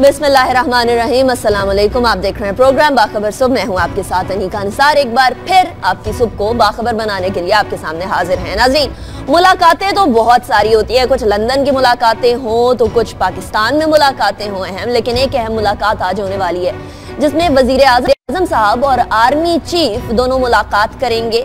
बिस्मिल्लाहिर्रहमानिर्रहीम। अस्सलाम आप देख रहे हैं प्रोग्राम बाखबर सुबह। मैं हूँ आपके साथ अनिका निसार एक बार फिर आपकी सुबह को बाखबर बनाने के लिए आपके सामने हाजिर हैं नाजीन। मुलाकातें तो बहुत सारी होती है। कुछ लंदन की मुलाकातें हों तो कुछ पाकिस्तान में मुलाकातें हों, अहम, लेकिन एक अहम मुलाकात आज होने वाली है, जिसमें वज़ीर आज़म साहब और आर्मी चीफ दोनों मुलाकात करेंगे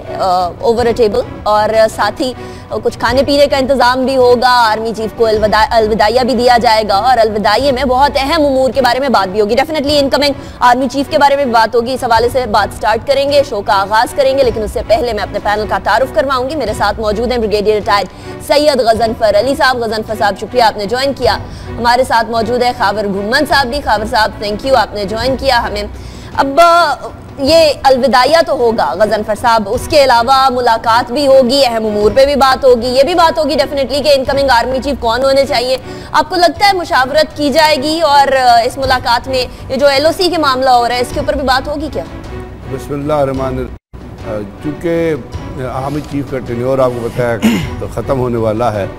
ओवर अ टेबल और साथ ही कुछ खाने पीने का इंतज़ाम भी होगा। आर्मी चीफ को अलविदा, अलविदाइया भी दिया जाएगा और अलविदाइये में बहुत अहम उमूर के बारे में बात भी होगी। डेफिनेटली इनकमिंग आर्मी चीफ के बारे में बात होगी। इस हवाले से बात स्टार्ट करेंगे शो का आगाज़ करेंगे, लेकिन उससे पहले मैं अपने पैनल का तारुफ करवाऊँगी। मेरे साथ मौजूद हैं ब्रिगेडियर रिटायर्ड सैयद गजनफर अली साहब। गजनफर साहब, शुक्रिया आपने ज्वाइन किया। हमारे साथ मौजूद है खावर घुमन साहब भी। खावर साहब थैंक यू आपने ज्वाइन किया हमें। अब ये अलविदाया तो होगा गजनफर साहब। उसके अलावा मुलाकात भी होगी, अहम उमूर पे भी बात होगी। ये भी बात होगी डेफिनेटली कि इनकमिंग आर्मी चीफ कौन होने चाहिए। आपको लगता है मुशावरत की जाएगी और इस मुलाकात में ये जो एलओसी के मामला हो रहा है, इसके ऊपर भी बात होगी क्या? बसमान चूँकि आर्मी चीफ का टेन्योर आपको बताया तो ख़त्म होने वाला है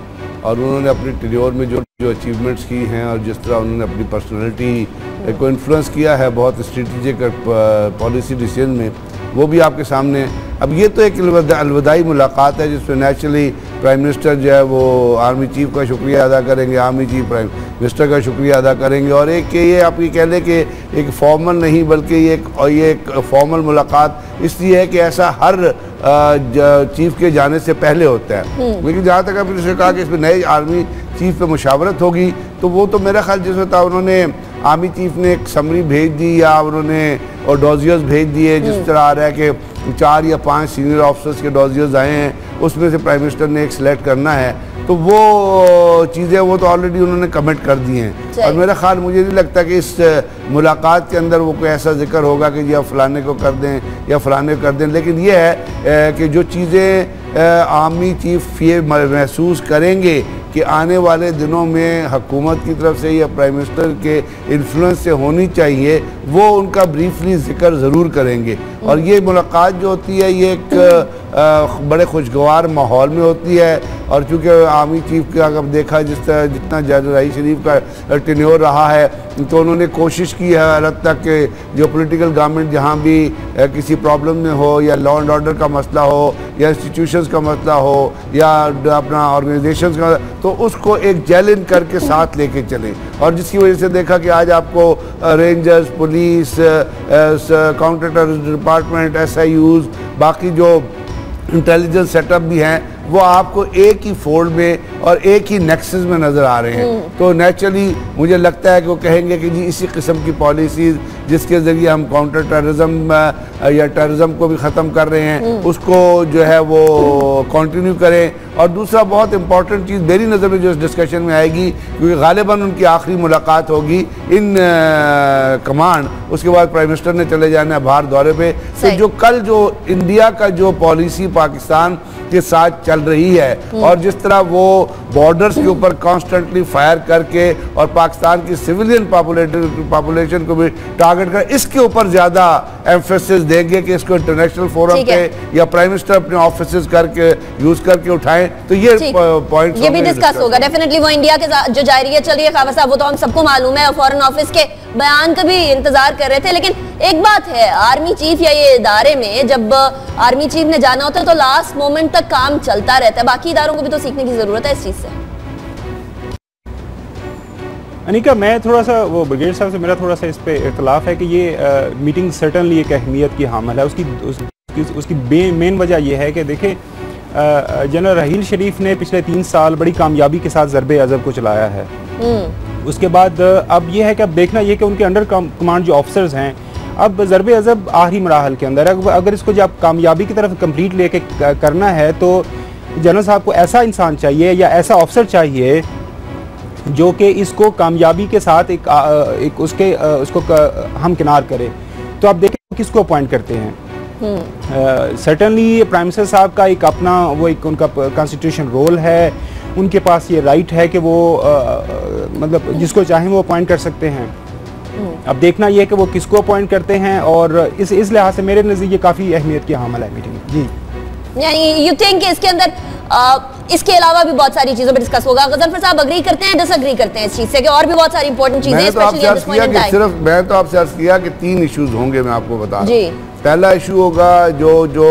और उन्होंने अपने टेन्योर में जो जो अचीवमेंट्स की हैं और जिस तरह उन्होंने अपनी पर्सनैलिटी को इन्फ्लुएंस किया है बहुत स्ट्रेटिजिक पॉलिसी डिसीज़न में, वो भी आपके सामने। अब ये तो एक अलविदाई मुलाकात है जिसमें नेचुरली प्राइम मिनिस्टर जो है वो आर्मी चीफ का शुक्रिया अदा करेंगे आर्मी चीफ प्राइम मिनिस्टर का शुक्रिया अदा करेंगे और एक ये आप ये कह लें कि एक फॉर्मल नहीं, बल्कि ये एक और ये एक फॉर्मल मुलाकात। इसलिए है कि ऐसा हर चीफ के जाने से पहले होता है हम्म। लेकिन जहाँ तक आपने कहा कि इसमें नए आर्मी चीफ पे मुशावरत होगी तो वो तो मेरा ख्याल जिसमें था उन्होंने आर्मी चीफ ने एक समरी भेज दी या उन्होंने और डोजियर्स भेज दिए जिस हम्म। तरह आ रहा है कि चार या पाँच सीनियर ऑफिसर्स के डोजियर्स आए हैं उसमें से प्राइम मिनिस्टर ने एक सिलेक्ट करना है तो वो चीज़ें वो तो ऑलरेडी उन्होंने कमेंट कर दी हैं। और मेरा ख्याल मुझे नहीं लगता कि इस मुलाकात के अंदर वो कोई ऐसा ज़िक्र होगा कि जी फलाने को कर दें या फलाने को कर दें। लेकिन ये है कि जो चीज़ें आर्मी चीफ ये महसूस करेंगे कि आने वाले दिनों में हकूमत की तरफ़ से या प्राइम मिनिस्टर के इन्फ्लुएंस से होनी चाहिए वो उनका ब्रीफली ज़िक्र ज़रूर करेंगे। और ये मुलाकात जो होती है, ये एक बड़े खुशगवार माहौल में होती है। और चूँकि आर्मी चीफ का अगर देखा जिस तरह, जितना जनरल शरीफ का टेन्योर रहा है तो उन्होंने कोशिश की है हद तक कि जो पोलिटिकल गवर्नमेंट जहाँ भी किसी प्रॉब्लम में हो, या लॉ एंड ऑर्डर का मसला हो, या इंस्टीट्यूशन का मसला हो, या अपना ऑर्गेनाइजेशन का तो उसको एक जैलिन करके साथ लेके चले। और जिसकी वजह से देखा कि आज आपको रेंजर्स पुलिस काउंटर डिपार्टमेंट एस बाकी जो इंटेलिजेंस सेटअप भी हैं वो आपको एक ही फोल्ड में और एक ही नेक्सेस में नज़र आ रहे हैं हम्म। तो नेचुरली मुझे लगता है कि वो कहेंगे कि जी इसी किस्म की पॉलिसीज़ जिसके ज़रिए हम काउंटर टेररिज्म या टेररिज्म को भी ख़त्म कर रहे हैं हम्म। उसको जो है वो कंटिन्यू करें और दूसरा बहुत इंपॉर्टेंट चीज़ मेरी नज़र में जो इस डिस्कशन में आएगी क्योंकि गालिबा उनकी आखिरी मुलाकात होगी इन कमांड उसके बाद प्राइम मिनिस्टर ने चले जाना है बाहर दौरे पे तो जो कल जो इंडिया का जो पॉलिसी पाकिस्तान के साथ चल रही है हम्म। और जिस तरह वो बॉर्डर्स के ऊपर कॉन्स्टेंटली फायर करके और पाकिस्तान की सिविलियन पॉपुलेशन को भी टारगेट कर। इसके ऊपर ज़्यादा एम्फोसिस देंगे कि इसको इंटरनेशनल फोरम पे या प्राइम मिनिस्टर अपने ऑफ़िस करके यूज़ करके उठाएँ। तो ये पॉइंट ये भी डिस्कस होगा। डेफिनेटली वो इंडिया के जो जारी चल रही है खावर साहब वो तो हम सबको मालूम है फॉरन ऑफ़िस के बयान का भी इंतज़ार कर रहे थे। लेकिन एक बात है आर्मी चीफ या ये इदारे में जब आर्मी चीफ ने जाना होता है तो लास्ट मोमेंट तक काम चलता रहता है। बाकी इदारों को भी तो सीखने की ज़रूरत है इस चीज़ से। अनिका मैं थोड़ा सा वो ब्रिगेड साहब से मेरा थोड़ा सा इस पे इख्तलाफ है कि ये आ, मीटिंग सर्टनली एक अहमियत की हामल है। उसकी उसकी, उसकी मेन वजह यह है कि देखें जनरल रहील शरीफ ने पिछले तीन साल बड़ी कामयाबी के साथ ज़रब अजब को चलाया है। हम्म। उसके बाद अब यह है कि अब देखना यह कि उनके अंडर कमांड जो ऑफिसर्स हैं अब ज़रब अजब आखिरी मराहल के अंदर अगर इसको जब कामयाबी की तरफ़ कंप्लीट लेके करना है तो जनरल साहब को ऐसा इंसान चाहिए या ऐसा ऑफिसर चाहिए जो कि इसको कामयाबी के साथ एक, एक उसके उसको हम किनार करे। तो आप देखें किसको अपॉइंट करते हैं। सर्टनली प्राइम मिनिस्टर साहब का एक अपना वो एक उनका कॉन्स्टिट्यूशन रोल है। उनके पास ये राइट है कि वो मतलब जिसको चाहें वो अपॉइंट कर सकते हैं। हम्म। अब देखना ये है कि वो किसको अपॉइंट करते हैं और इस इस लिहाज से मेरे नज़दीक ये काफ़ी अहमियत की हामल है मीटिंग जी। यानी यू थिंक इसके अंदर इसके अलावा भी बहुत सारी चीज़ों पर डिस्कस होगा गजनफर साहब अग्री करते हैं डिसअग्री करते हैं इस चीज़ से कि और भी बहुत सारी इंपॉर्टेंट चीज़ें तो सिर्फ़ मैं तो आपसे अर्ज़ किया कि तीन इश्यूज़ होंगे मैं आपको बता जी। पहला इशू होगा जो जो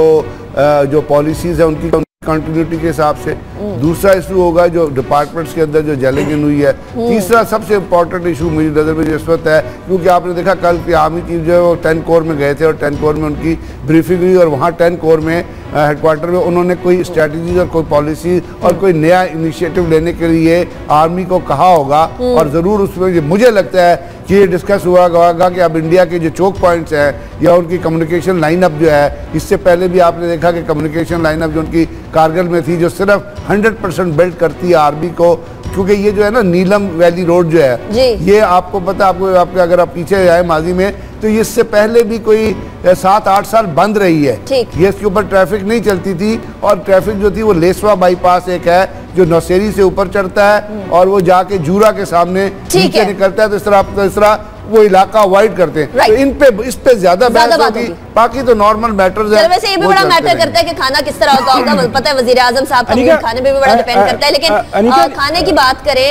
जो पॉलिसीज़ है उनकी कंटिन्यूटी के हिसाब से। दूसरा इशू होगा जो डिपार्टमेंट्स के अंदर जो जेलिंग हुई है। हम्म। तीसरा सबसे इम्पोर्टेंट इशू मेरी नज़र में इस वक्त है क्योंकि आपने देखा कल की आर्मी चीफ जो है वो टेन कोर में गए थे और टेन कोर में उनकी ब्रीफिंग हुई और वहाँ टेन कोर में हेडक्वार्टर में उन्होंने कोई स्ट्रेटजी और कोई पॉलिसी और कोई नया इनिशिएटिव लेने के लिए आर्मी को कहा होगा और ज़रूर उसमें मुझे लगता है कि ये डिस्कस हुआ होगा कि अब इंडिया के जो चोक पॉइंट्स हैं या उनकी कम्युनिकेशन लाइनअप जो है इससे पहले भी आपने देखा कि कम्युनिकेशन लाइनअप जो उनकी कारगिल में थी जो सिर्फ़ 100 परसेंट बिल्ड करती है आर्मी को क्योंकि ये जो है ना नीलम वैली रोड जो है ये आपको पता आपको आपके अगर आप पीछे आए माजी में तो इससे पहले भी कोई सात आठ साल बंद रही है। ये इसके ऊपर ट्रैफ़िक नहीं चलती थी और ट्रैफ़िक जो थी वो लेसवा बाईपास एक है जो नौसेरी से ऊपर चढ़ता है और वो जाके जूरा के सामने नीचे निकलता है तो इस तरह तो इस तरह वो इलाका अवॉइड करते हैं Right. तो इन पे इस पे ज़्यादा बहस बात होगी। बाकी तो नॉर्मल मैटर्स है वैसे ये भी बड़ा मैटर करता है कि खाना किस तरह का होगा पता है वज़ीर आज़म साहब का खाने पे भी बड़ा डिपेंड करता है लेकिन अ, खाने की बात करें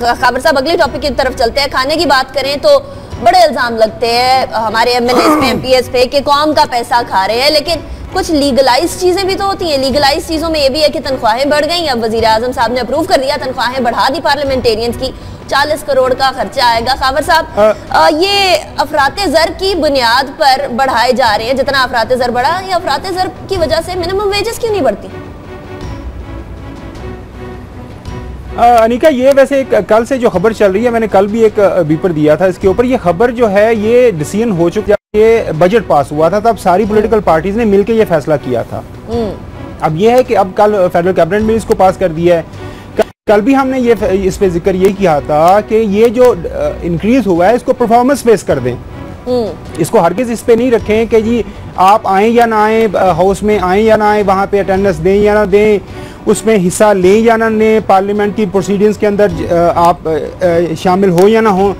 खबर साहब अगले टॉपिक की तरफ़ चलते हैं खाने की बात करें तो बड़े इल्ज़ाम लगते हैं हमारे एमएलए पे एमपीएस पे कि कौम का पैसा खा रहे हैं लेकिन कुछ लीगलाइज चीज़ें भी तो होती हैं। लीगलाइज चीज़ों में ये भी है कि तनख्वाहें बढ़ गई अब वजी आज़म साहब ने अप्रूव कर दिया तनख्वाहें बढ़ा दी पार्लियामेंटेरियंस की। चालीस करोड़ का खर्चा आएगा। खाबर साहब ये अफरात जर की बुनियाद पर बढ़ाए जा रहे हैं। जितना अफरात जर बढ़ा ये अफरात जर की वजह से मिनिमम वेजेस क्यों नहीं बढ़ती? अनिका ये वैसे एक कल से जो खबर चल रही है मैंने कल भी एक बीपर दिया था इसके ऊपर। ये खबर जो है ये डिसीज़न हो चुका है ये बजट पास हुआ था तब सारी पॉलिटिकल पार्टीज़ ने मिलकर ये फैसला किया था। अब ये है कि अब कल फेडरल कैबिनेट में इसको पास कर दिया है। कल भी हमने ये इस पे ज़िक्र ये किया था कि ये जो इंक्रीज हुआ है इसको परफॉर्मेंस बेस कर दें। इसको हरगिज इस पे नहीं रखें कि जी आप आए या ना आए हाउस में आए या ना आए वहाँ पे अटेंडेंस दें या ना दें। उसमें हिस्सा लें या ना लें पार्लियामेंट की प्रोसीडिंग्स के अंदर आप शामिल हो या ना हो।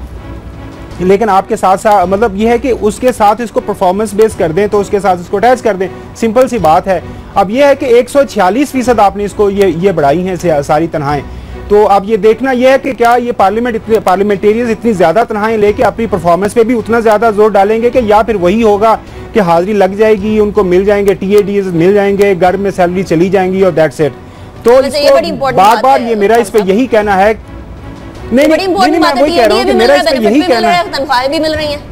लेकिन आपके साथ साथ मतलब ये है कि उसके साथ इसको परफॉर्मेंस बेस कर दें तो उसके साथ इसको अटैच कर दें। सिंपल सी बात है। अब ये है कि 146 फ़ीसद आपने इसको ये ये बढ़ाई हैं सारी तनहाएँ। तो अब ये देखना यह है कि क्या ये पार्लियामेंट इतने पार्लियामेंटेरियंस इतनी ज़्यादा तनहाएँ लेके अपनी परफॉर्मेंस पे भी उतना ज़्यादा ज़ोर डालेंगे कि या फिर वही होगा कि हाजिरी लग जाएगी, उनको मिल जाएँगे टी मिल जाएँगे, घर में सैलरी चली जाएँगी और दैट्स इट तो ये बड़ी बार बार ये मेरा इस पर यही कहना है। नहीं नहीं मैं वही कह रहा हूँ मेरा इस पे यही कहना है। तनख्वाहें भी मिल रही हैं।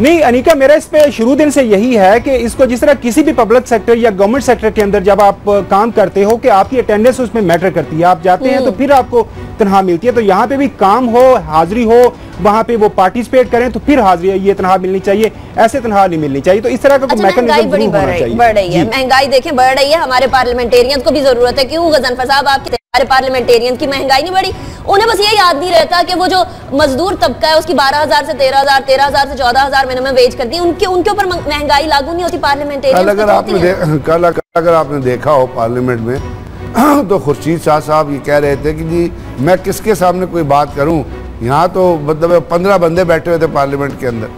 नहीं अनिका मेरा इस पे शुरू दिन से यही है कि इसको जिस तरह किसी भी पब्लिक सेक्टर या गवर्नमेंट सेक्टर के अंदर जब आप काम करते हो कि आपकी अटेंडेंस उसमें मैटर करती है। आप जाते हैं तो फिर आपको तनख्वाह मिलती है। तो यहाँ पे भी काम हो हाजिरी हो वहाँ पे वो पार्टिसिपेट करें तो फिर हाजिरी ये तनख्वाह मिलनी चाहिए ऐसे तनख्वाह नहीं मिलनी चाहिए। तो इस तरह का अच्छा मैकेनिज्म बढ़ रही है महँगाई देखें बढ़ रही है। हमारे पार्लियामेंटेरियंस को भी ज़रूरत है क्यों गजनफर साहब आपके हमारे पार्लियामेंटेरियंस की महँगाई नहीं बढ़ी। उन्हें बस ये याद नहीं रहता कि वो जो मजदूर तबका है उसकी बारह हज़ार से तेरह हज़ार तेरह हज़ार से चौदह हज़ार मिनिमम वेज करती है। उनके उनके ऊपर महँगाई लागू नहीं होती कल पार्लियामेंटेरियंस अगर आपने कल अगर आपने देखा हो पार्लियामेंट में तो खुर्शीद शाह साहब ये कह रहे थे कि जी मैं किसके सामने कोई बात करूँ? यहाँ तो मतलब पंद्रह बंदे बैठे हुए थे पार्लियामेंट के अंदर।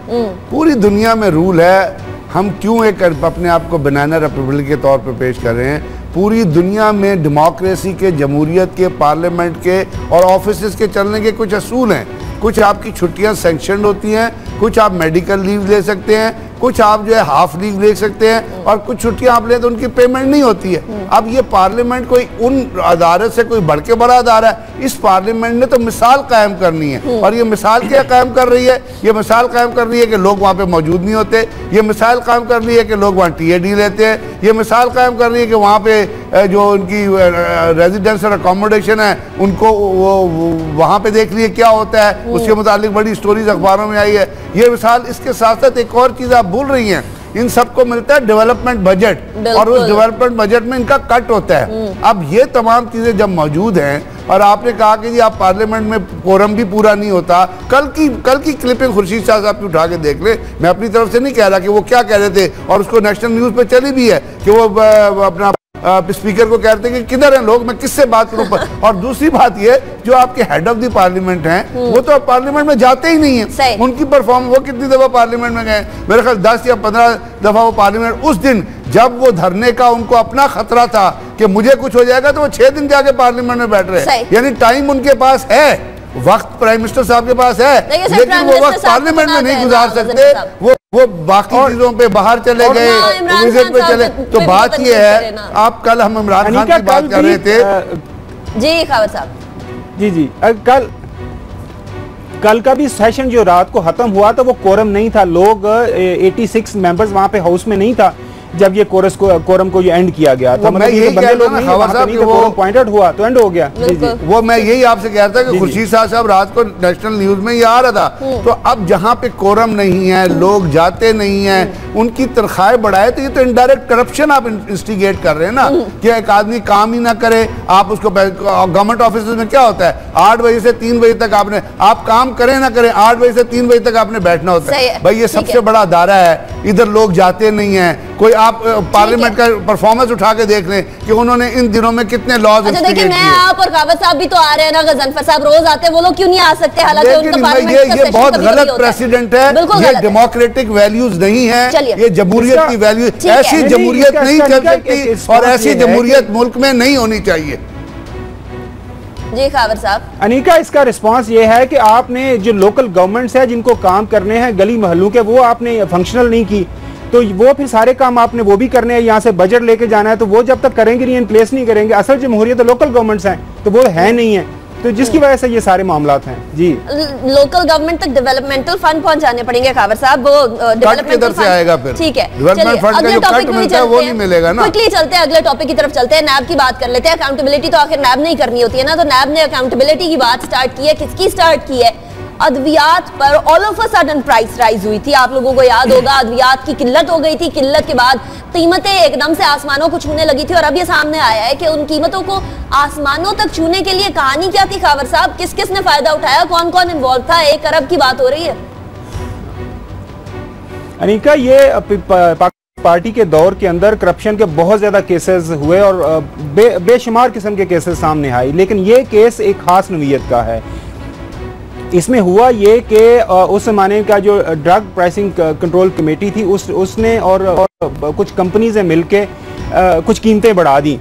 पूरी दुनिया में रूल है हम क्यों एक अपने आप को बनाना रिपब्लिक के तौर पर पेश कर रहे हैं? पूरी दुनिया में डेमोक्रेसी के जमूरीत के पार्लियामेंट के और ऑफ़िस के चलने के कुछ असूल हैं। कुछ आपकी छुट्टियाँ सेंक्शन होती हैं, कुछ आप मेडिकल लीव ले सकते हैं कुछ आप जो है हाफ़ लीव ले सकते हैं और कुछ छुट्टियाँ आप ले तो उनकी पेमेंट नहीं होती है। अब ये पार्लियामेंट कोई उन अदारे से कोई बढ़ के बड़ा अदारा है इस पार्लियामेंट ने तो मिसाल कायम करनी है। और ये मिसाल क्या कायम कर रही है? ये मिसाल कायम कर रही है कि लोग वहाँ पे मौजूद नहीं होते। ये मिसाल कायम कर रही है कि लोग वहाँ टी लेते हैं। ये मिसाल कायम कर रही है कि वहाँ पे जो उनकी रेजिडेंस और अकोमोडेशन है उनको वो वहाँ पे देख लिए क्या होता है। उसके मुतालिक बड़ी स्टोरीज अखबारों में आई है। ये मिसाल इसके साथ साथ एक और चीज़ आप भूल रही हैं। इन सबको मिलता है डेवलपमेंट बजट और उस डेवलपमेंट बजट में इनका कट होता है। अब ये तमाम चीज़ें जब मौजूद हैं और आपने कहा कि जी आप पार्लियामेंट में कोरम भी पूरा नहीं होता कल की कल की क्लिपिंग खुर्शीद शाह साहब की उठा के देख ले। मैं अपनी तरफ़ से नहीं कह रहा कि वो क्या कह रहे थे और उसको नेशनल न्यूज़ पे चली भी है कि वो अपना स्पीकर को कहते हैं कि किधर हैं लोग मैं किससे बात करूँ? पर- और दूसरी बात ये जो आपके हेड ऑफ़ द पार्लियामेंट हैं वो तो अब पार्लियामेंट में जाते ही नहीं हम्म। है उनकी परफॉर्म वो कितनी दफ़ा पार्लियामेंट में गए मेरे ख्याल दस या पंद्रह दफ़ा वो पार्लियामेंट उस दिन जब वो धरने का उनको अपना खतरा था कि मुझे कुछ हो जाएगा तो वो छह दिन जाके पार्लियामेंट में बैठ रहे हैं। यानी टाइम उनके पास है वक्त प्राइम मिनिस्टर साहब के पास है लेकिन वो वक्त पार्लियामेंट में नहीं गुजार सकते। वो वो बाकी चीज़ों पे बाहर चले गए विज़िट पे चले। तो बात ये है आप कल हम इमरान खान की बात कर रहे थे। जी खबर साहब। जी जी। कल कल का भी सेशन जो रात को खत्म हुआ था वो कोरम नहीं था। लोग अ, 86 मेंबर्स वहाँ पे हाउस में नहीं था। जब ये कोरस को कोरम को ये एंड किया गया था मैं यही बंदे कह रहा नहीं था, वहाँ खबर पे साहब नहीं कि वो- कोरम हुआ तो एंड हो गया जी जी वो मैं यही आपसे कह रहा था कि। खुर्शीद साहब साहब रात को नेशनल न्यूज़ में ये आ रहा था हम्म। तो अब जहाँ पे कोरम नहीं है लोग जाते नहीं हैं। उनकी तनख्वाहें बढ़ाए तो ये तो इनडायरेक्ट करप्शन आप इंस्टिगेट कर रहे हैं ना हम्म। कि एक आदमी काम ही ना करे आप उसको गवर्नमेंट ऑफ़िस में क्या होता है आठ बजे से तीन बजे तक आपने आप काम करें ना करें आठ बजे से तीन बजे तक आपने बैठना होता है है, भाई ये सबसे बड़ा अदारा है इधर लोग जाते नहीं है कोई आप पार्लियामेंट का परफॉर्मेंस उठा के देख लें कि उन्होंने इन दिनों में कितने लॉज अच्छा देखिए मैं आप और कावत साहब भी तो आ रहे हैं ना गजनफर साहब रोज आते हैं वो लोग क्यों नहीं आ सकते? हालाँकि उनका ये ये बहुत गलत प्रेसिडेंट है। ये डेमोक्रेटिक वैल्यूज़ नहीं है। ये जमहूरियत की वैल्यू ऐसी जमहूरियत नहीं चल सकती और ऐसी जमहूरियत मुल्क में नहीं होनी चाहिए। जी खावर साहब। अनिका इसका रिस्पांस ये है कि आपने जो लोकल गवर्नमेंट्स है जिनको काम करने हैं गली मोहल्लों के वो आपने फंक्शनल नहीं की। तो वो फिर सारे काम आपने वो भी करने हैं यहाँ से बजट लेके जाना है तो वो जब तक करेंगे नहीं इन प्लेस नहीं करेंगे। असल जमहूरियत तो लोकल गवर्नमेंट्स हैं तो वो है नहीं है। तो जिसकी वजह से ये सारे मामला हैं जी। लोकल गवर्नमेंट तक डेवलपमेंटल फंड पहुँचाने पड़ेंगे खावर साहब। वो डेवलपमेंटल से आएगा फिर? ठीक है। चलिए, अगले जो टॉपिक मिलता है, वो नहीं मिलेगा ना। Quickly चलते हैं अगले टॉपिक की तरफ़ चलते हैं। नैब की बात कर लेते हैं। अकाउंटेबिलिटी तो आखिर नैब नहीं करनी होती है ना तो नैब ने अकाउंटेबिलिटी की बात स्टार्ट की है। किसकी स्टार्ट की है? अद्वियात पर all of a sudden price rise हुई थी। आप लोगों को याद होगा अद्वियात की किल्लत हो गई थी। किल्लत के बाद कीमतें एकदम से आसमानों को छूने लगी थी और अब ये सामने आया है कि उन कीमतों को आसमानों तक छूने के लिए कहानी क्या थी खावर साहब? किस किस ने फ़ायदा उठाया? कौन कौन इन्वॉल्व था? एक अरब की बात हो रही है। अनिका ये पार्टी के दौर के अंदर करप्शन के बहुत ज़्यादा केसेस हुए और बे, बेशुमार किस्म के केसेस सामने आए। लेकिन ये केस एक खास नवीयत का है। इसमें हुआ ये कि उस जमाने का जो ड्रग प्राइसिंग कंट्रोल कमेटी थी उस उसने और, और कुछ कंपनीज़ ने मिलके अ, कुछ कीमतें बढ़ा दी।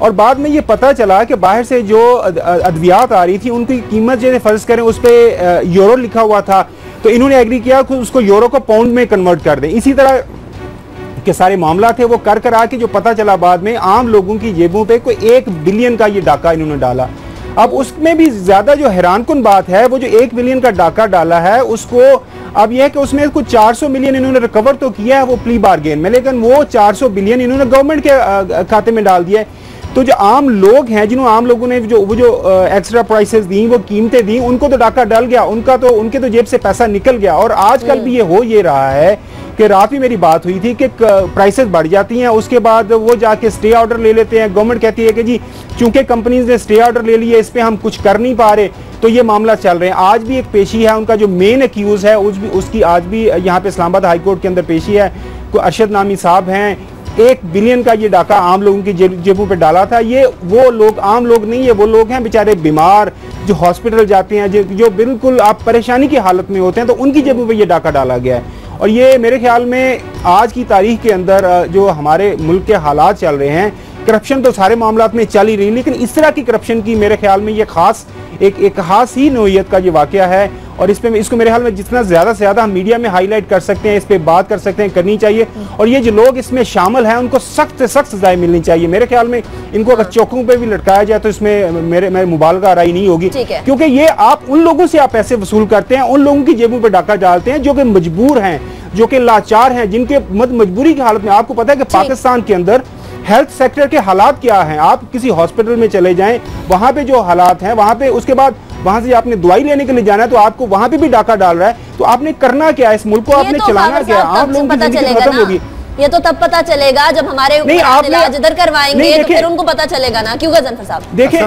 और बाद में ये पता चला कि बाहर से जो अद्वियात आ रही थी उनकी कीमत जैसे फ़र्ज़ करें उस पर यूरो लिखा हुआ था। तो इन्होंने एग्री किया कि उसको यूरो को पाउंड में कन्वर्ट कर दें। इसी तरह के सारे मामला थे वो कर कर आके जो पता चला बाद में आम लोगों की जेबों पे कोई एक बिलियन का ये डाका इन्होंने डाला। अब उसमें भी ज़्यादा जो हैरान कन बात है, वो जो एक मिलियन का डाका डाला है, उसको अब यह है कि उसमें कुछ 400 मिलियन इन्होंने रिकवर तो किया है, वो प्ली बारगेन में, लेकिन वो 400 बिलियन इन्होंने गवर्नमेंट के खाते में डाल दिया है। तो जो आम लोग हैं जिन्होंने आम लोगों ने जो वो जो एक्स्ट्रा प्राइसेस दी वो कीमतें दी उनको तो डाका डल गया उनका तो उनके तो जेब से पैसा निकल गया। और आजकल भी ये हो ये रहा है कि रात भी मेरी बात हुई थी कि प्राइसेस बढ़ जाती हैं उसके बाद वो जाके स्टे ऑर्डर ले लेते हैं। गवर्नमेंट कहती है कि जी चूँकि कंपनीज़ ने स्टे ऑर्डर ले लिया इस पर हम कुछ कर नहीं पा रहे तो ये मामला चल रहे हैं। आज भी एक पेशी है उनका जो मेन एक्यूज है उस भी उसकी आज भी यहाँ पे इस्लामाबाद हाई कोर्ट के अंदर पेशी है। कोई अरशद नामी साहब हैं एक बिलियन का ये डाका आम लोगों की जेब- पे डाला था। ये वो लोग, आम लोग नहीं है, वो लोग हैं बेचारे बीमार, जो हॉस्पिटल जाते हैं, जो जो बिल्कुल आप परेशानी की हालत में होते हैं तो उनकी जेबों पे ये डाका डाला गया है। और ये मेरे ख्याल में आज की तारीख के अंदर जो हमारे मुल्क के हालात चल रहे हैं करप्शन तो सारे मामला में चल ही रही लेकिन इस तरह की करप्शन की मेरे ख्याल में ये खास एक एक खास ही नोयत का ये वाक़ है। और इस पे इसको मेरे ख्याल में जितना ज़्यादा से ज़्यादा हम मीडिया में हाईलाइट कर सकते हैं इस पे बात कर सकते हैं करनी चाहिए। और ये जो लोग इसमें शामिल हैं उनको सख्त से सख्त सजाएँ मिलनी चाहिए। मेरे ख्याल में इनको अगर चौकों पर भी लटकाया जाए तो इसमें मेरे मेरे मुबालगा राय नहीं होगी। क्योंकि ये आप उन लोगों से आप पैसे वसूल करते हैं उन लोगों की जेबों पर डाका डालते हैं जो कि मजबूर हैं जो कि लाचार हैं जिनके मजबूरी की हालत में आपको पता है कि पाकिस्तान के अंदर हेल्थ सेक्टर के हालात क्या हैं? आप किसी हॉस्पिटल में चले जाएँ वहाँ पे जो हालात हैं वहाँ पे उसके बाद वहाँ से आपने दवाई लेने के लिए जाना है तो आपको वहाँ पे भी डाका डाल रहा है। तो आपने करना क्या है? इस मुल्क को आपने तो चलाना क्या है? आप लोगों की ज़िंदगी खत्म होगी। ये तो तब पता चलेगा जब हमारे इलाज इधर करवाएँगे तो फिर उनको पता चलेगा ना। क्यों गजनफर साहब? देखिए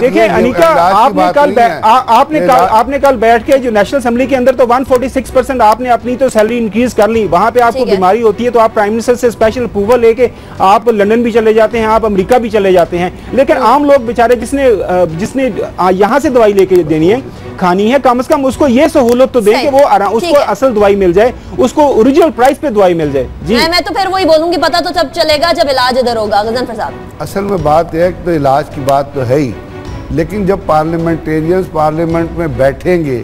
देखिए अनिका आपने कल है। आपने कल आपने कल बैठ के जो नेशनल असेंबली के अंदर तो 146 परसेंट आपने अपनी तो सैलरी इंक्रीज कर ली। वहाँ पे आपको बीमारी होती है तो आप प्राइम मिनिस्टर से स्पेशल अप्रूवल लेके आप लंदन भी चले जाते हैं आप अमेरिका भी चले जाते हैं। लेकिन आम लोग बेचारे जिसने जिसने यहाँ से दवाई लेके देनी है खानी है कम से कम उसको ये सहूलत तो दे। कि वो उसको असल दवाई मिल जाए उसको ओरिजिनल प्राइस पे दवाई मिल जाए। जी। मैं तो फिर वही बोलूँगी पता तो जब चलेगा जब इलाज इधर होगा। गजनफर साहब असल में बात यह है तो इलाज की बात तो है ही लेकिन जब पार्लियामेंटेरियंस पार्लियामेंट में बैठेंगे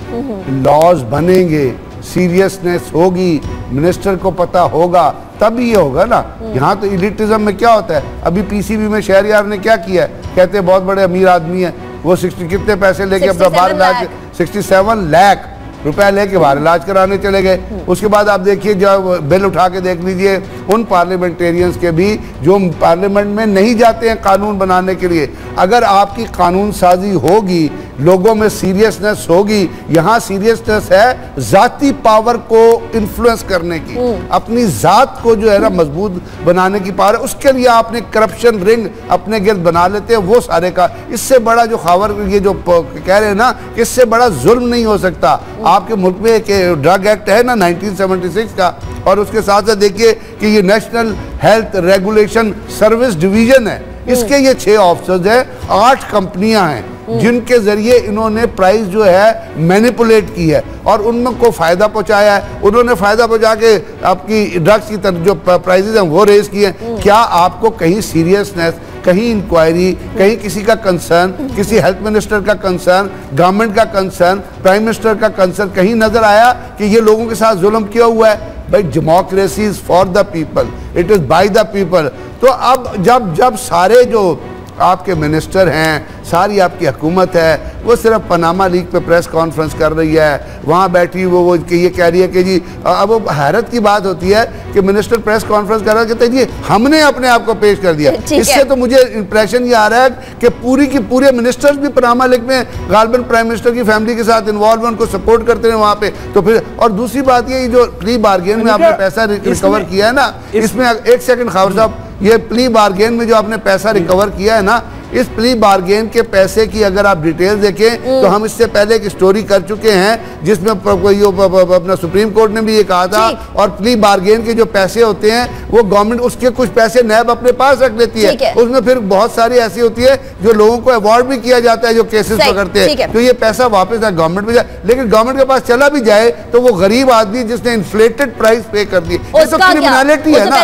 लॉज बनेंगे सीरियसनेस होगी मिनिस्टर को पता होगा तब ये होगा ना। यहाँ तो इलिटिज्म में क्या होता है? अभी पीसीबी में शहरियार ने क्या किया है? कहते हैं बहुत बड़े अमीर आदमी है वो सिक्सटी कितने पैसे लेके अपना 67 बाहर लाख। Sixty seven lakh. रुपया लेके बाहर इलाज कराने चले गए। उसके बाद आप देखिए जो बिल उठा के देख लीजिए उन पार्लियामेंटेरियंस के भी जो पार्लियामेंट में नहीं जाते हैं कानून बनाने के लिए अगर आपकी कानून साजी होगी लोगों में सीरियसनेस होगी। यहाँ सीरियसनेस है जाती पावर को इन्फ्लुएंस करने की। अपनी जात को जो है ना मज़बूत बनाने की पावर उसके लिए आपने करप्शन रिंग अपने गिर्द बना लेते हैं वो सारे का। इससे बड़ा जो खबर ये जो कह रहे हैं ना इससे बड़ा जुल्म नहीं हो सकता। आपके मुल्क में एक ड्रग एक्ट है ना 1976 का और उसके साथ साथ देखिए कि ये national health regulation service division है। इसके ये छह ऑफिसर्स है आठ कंपनियाँ हैं। जिनके ज़रिए इन्होंने प्राइस जो है मैनिपुलेट की है और उनमें को फ़ायदा पहुँचाया है। उन्होंने फ़ायदा पहुँचा के आपकी ड्रग्स की तरफ़ जो प्राइसेस हैं वो रेज किए। हैं क्या आपको कहीं सीरियसनेस कहीं इंक्वायरी कहीं किसी का कंसर्न किसी हेल्थ मिनिस्टर का कंसर्न गवर्नमेंट का कंसर्न प्राइम मिनिस्टर का कंसर्न कहीं नज़र आया कि ये लोगों के साथ जुल्म किया हुआ है? भाई democracy is for the people it is by the people तो अब जब जब सारे जो आपके मिनिस्टर हैं सारी आपकी हुकूमत है वो सिर्फ़ पनामा लीग पे प्रेस कॉन्फ्रेंस कर रही है वहाँ बैठी वो वो कि ये कह रही है कि जी अब वो हैरत की बात होती है कि मिनिस्टर प्रेस कॉन्फ्रेंस कर रहा है कहते हैं जी हमने अपने आप को पेश कर दिया। इससे तो मुझे इंप्रेशन ये आ रहा है कि पूरी की पूरे मिनिस्टर्स भी पनामा लीग में गालबन प्राइम मिनिस्टर की फैमिली के साथ इन्वॉल्व हैं उनको सपोर्ट करते हैं वहाँ पे। तो फिर और दूसरी बात ये जो प्री बार्गेन में आपने पैसा रिकवर किया है ना इसमें एक सेकंड खबर साहब ये प्ली बार्गेन में जो आपने पैसा रिकवर किया है ना इस प्ली बार्गेन के पैसे की अगर आप डिटेल देखें तो हम इससे पहले एक स्टोरी कर चुके हैं जिसमें अपना सुप्रीम कोर्ट ने भी ये कहा था और प्ली बार्गेन के जो पैसे होते हैं वो गवर्नमेंट उसके कुछ पैसे नैब अपने पास रख लेती है। है। उसमें फिर बहुत सारी ऐसी होती है जो लोगों को अवॉर्ड भी किया जाता है जो केसेस पकड़ते हैं। तो ये पैसा वापस गवर्नमेंट में जाए। लेकिन गवर्नमेंट के पास चला भी जाए तो वो गरीब आदमी जिसने इन्फ्लेटेड प्राइस पे कर दी ये तो क्रिमिनलिटी है ना।